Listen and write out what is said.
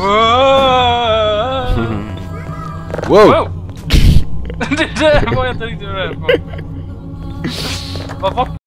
Whoa! Wow! det där var jag inte riktigt beredd på. Vad var